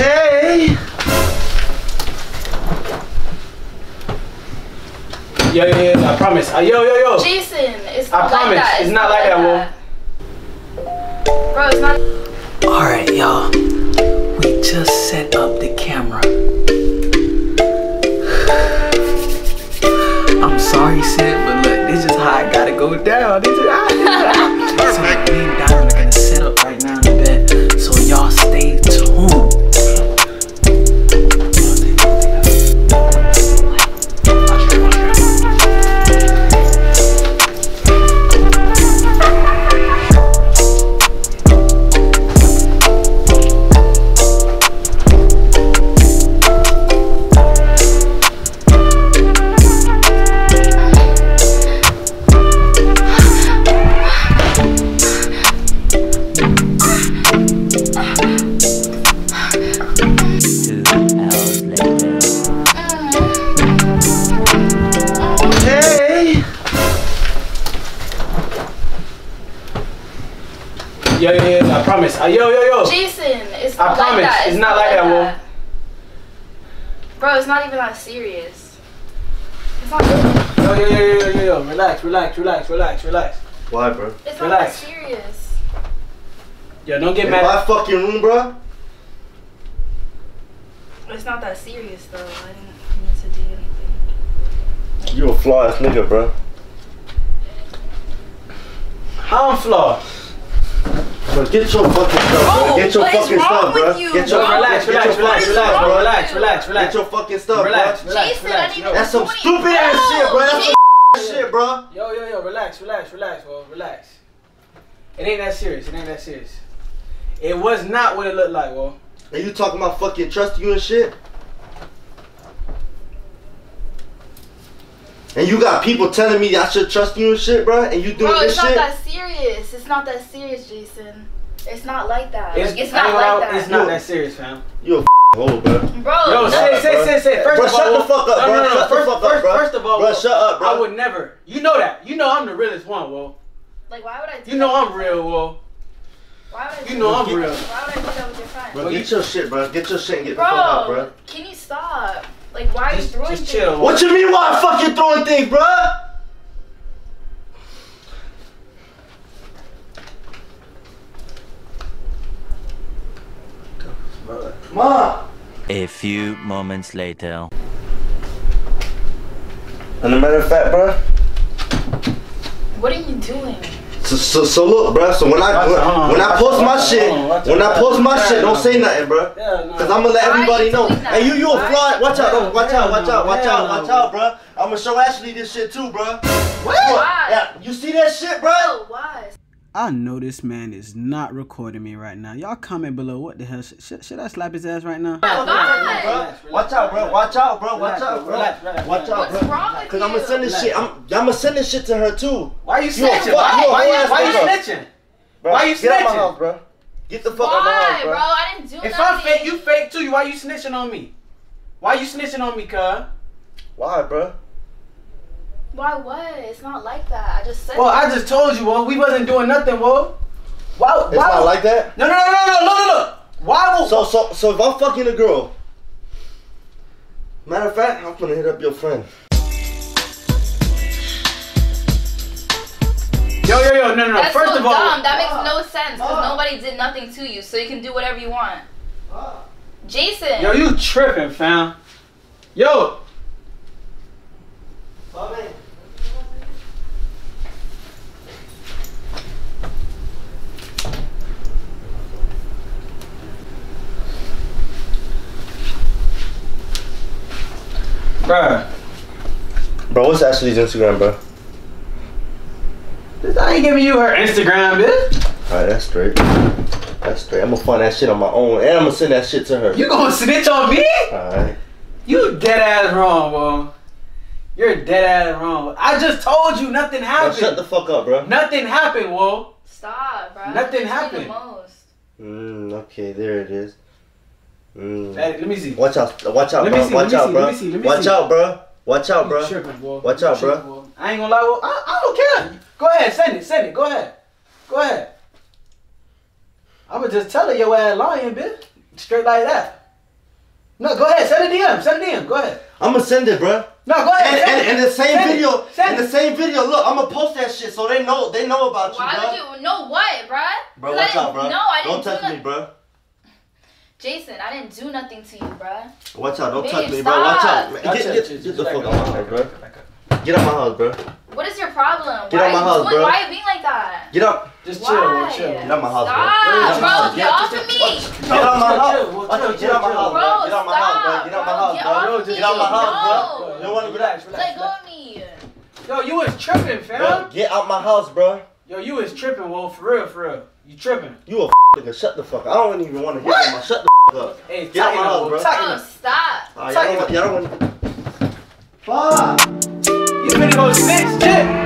Okay. Yo, yo, yo, I promise. Uh, yo, yo, yo. Jason, it's I not promise, like that. I promise. It's not like that, Bro, it's not. Alright, y'all. We just set up the camera. I'm sorry, Cid, but look, this is how I gotta go down. This is how so me and Diamond are Yo, yo, yo, I promise. Uh, yo, yo, yo. Jason, it's I not promise, like that. it's not like that, Will. Bro, it's not even that serious. It's not. It's Yo, yo, yo, yo, yo, yo. Relax, relax, relax, relax, relax. Why, bro? It's not that serious. Yo, don't get In mad. my fucking room, bro. It's not that serious though. I didn't mean to do anything. You a flaw ass nigga, bro. How I'm flawed. Bro, get your fucking stuff, bro. Bro, Get your what is fucking wrong stuff, bro. with you, Get Yo, your bro? relax, get relax, your relax, relax, bro. bro. Relax, relax, Get your fucking stuff, Relax, bro. relax, Jason, relax. I didn't That's some stupid ass shit, bro. That's some shit, bro. Yo, yo, yo, relax, relax, relax, bro. Relax. It ain't that serious. It ain't that serious. It was not what it looked like, bro. And you talking about fucking trust you and shit? And you got people telling me I should trust you and shit, bro? And you doing Bro, this it's not that serious. It's not that serious, Jason. It's not like that. It's, like, it's not like that. It's not that serious, fam. You a hole, bro. Bro, Yo, no. say, say, say, say. First Bro, of all, shut the fuck up, no, bro. No, no, no. Shut the first, up, first, bro. First of all, Bro, shut up, bro. I would never. You know that. You know I'm the realest one, Will. Like, why would I do You know that I'm real, friend? Will. Why would I You know? I'm real. Why would I do that with your friend? Bro, Bro, get your shit, bro. Get your shit and get Bro, the fuck out, bro. can you stop? Like, why are you Just, throwing just things? chill. What you mean why I fucking throwing things, bro? Ma. A few moments later. And a matter of fact, bro. What are you doing? So, so, so look, bro. So when I Watch out, hold on, when I post my shit, hold on, watch when. I post my shit, don't say nothing, bro. Cause I'm gonna let Why are you everybody know. Hey, you, you a Why? fly. Watch out, Hell, watch out, watch out, watch out, watch out, bro. I'm gonna show Ashley this shit too, bro. Why? Yeah, you see that shit, bro? Bro, why? I know this man is not recording me right now. Y'all comment below. What the hell? Sh- sh- should I slap his ass right now? Bro, Relax, Watch out, bro. Watch out, bro. Watch out, bro. relax, relax, Watch out, What's bro. wrong Cause? I'm gonna send this shit. I'm, I'm gonna send this shit to her too. Why you You snitching? fuck- Why, you a why, whole you, ass why you snitching? Bro, Why you Get out my snitching? house, bro. Get the fuck out my Why, house, bro? bro. I didn't do If nothing. I'm fake, you fake too. Why you snitching on me? Why you snitching on me, cuz? Why, bro? Why what? It's not like that. I just said Well, it. I just told you, well, we wasn't doing nothing, well. Why? It's why not like that. No, no, no, no, no, no, no, no. Why will? So, so, so if I'm fucking a girl, matter of fact, I'm gonna hit up your friend. yo, yo, yo, no, no, no. That's First so of all, dumb. That makes no sense because nobody did nothing to you, so you can do whatever you want. Jason. yo, you tripping, fam. Yo, bruh, Bro, what's Ashley's Instagram, bro? I ain't giving you her Instagram, bitch. Alright, that's straight. That's straight. I'm gonna find that shit on my own, and I'm gonna send that shit to her. You gonna snitch on me? Alright. You dead ass wrong, bro. You're dead ass wrong. I just told you nothing Bro, happened. shut the fuck up, bro. Nothing happened, Whoa. Stop, bro. Nothing happened. The most. Mm, okay, there it is. Mm. Hey, let me see. Watch out, watch out, Let me bro. see, watch let me out, see, bro. let me see, watch out, bro. Watch out, bro. tripping. Watch You out, bro. tripping. I ain't gonna lie, boy. I, I don't care. Go ahead, send it, send it. Go ahead. Go ahead. I'ma just tell her your ass lying, bitch. Straight like that. No, go ahead. Send a DM. Send a DM. Go ahead. I'm gonna send it, bro. No, go ahead. and, and the same Send video, Send in the same video, look, I'm gonna post that shit so they know they know about Why you, would bro. you know what, bro? Bro, 'Cause I watch out, bro. No, I Don't Don't do touch me, bro. Jason, I didn't do nothing to you, bruh. Watch out, don't Babe, touch me, bro. Watch out. Man, Chill, Get, get, get the fuck up, out my house, bro. up, back up. Get out my house, bro. What is your problem? Get why out my house, doing, bro. Why are you being like that? Get up. Just chill, bro. Chill. Get out my house, bro. Stop, Get out my bro. Get off of me. Get out my Chill, house. chill, Watch chill, out, Get out my chill, house, Bro, bro. Get out my house, bro. stop, Get out my bro. house, Get bro. off Yo, me. just Get out my house, No. bro. You don't wanna relax, relax. relax. Let go of me. Yo, you was tripping, Bro, fam. get out my house, bro. Yo, you was tripping, Wolf. For real, for real. You tripping. You a nigga. Shut the fuck up. I don't even want to hear that. Shut the fuck up. Hey, Get out tighten my up, house, bro. Tighten Bro, up. stop. Alright, y'all don't want. Y'all don't want. Fuck. You finna go snitch?